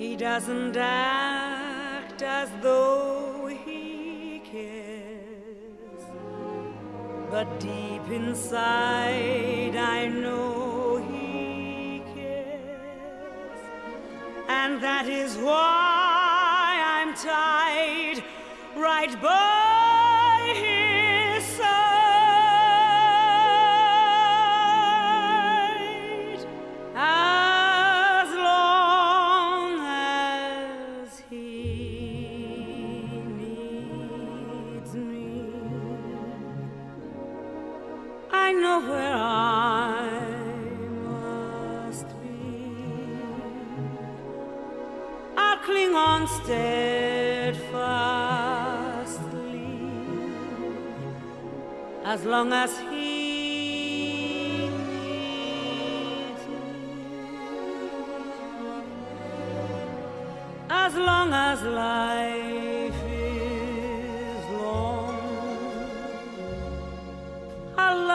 He doesn't act as though he cares, but deep inside I know he cares, and that is why I'm tied right by I know where I must be. I'll cling on steadfastly as long as he needs me. As long as life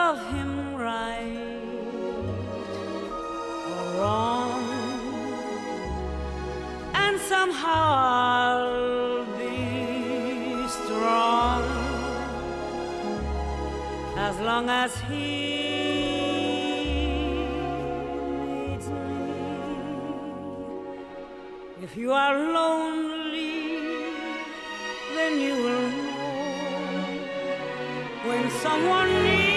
love him right or wrong, and somehow I'll be strong as long as he needs me. If you are lonely, then you will know when someone needs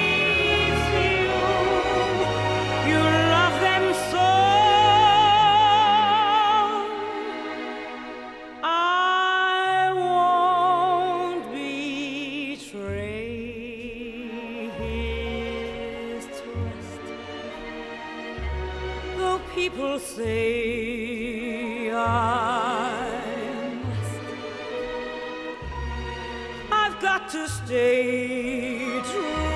people say I must, I've got to stay true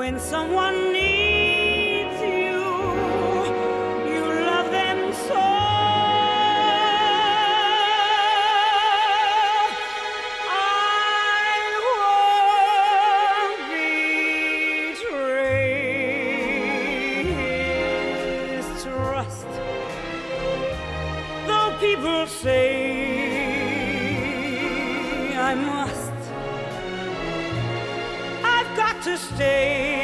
when someone needs you, you love them so. I won't betray his trust. Though people say I to stay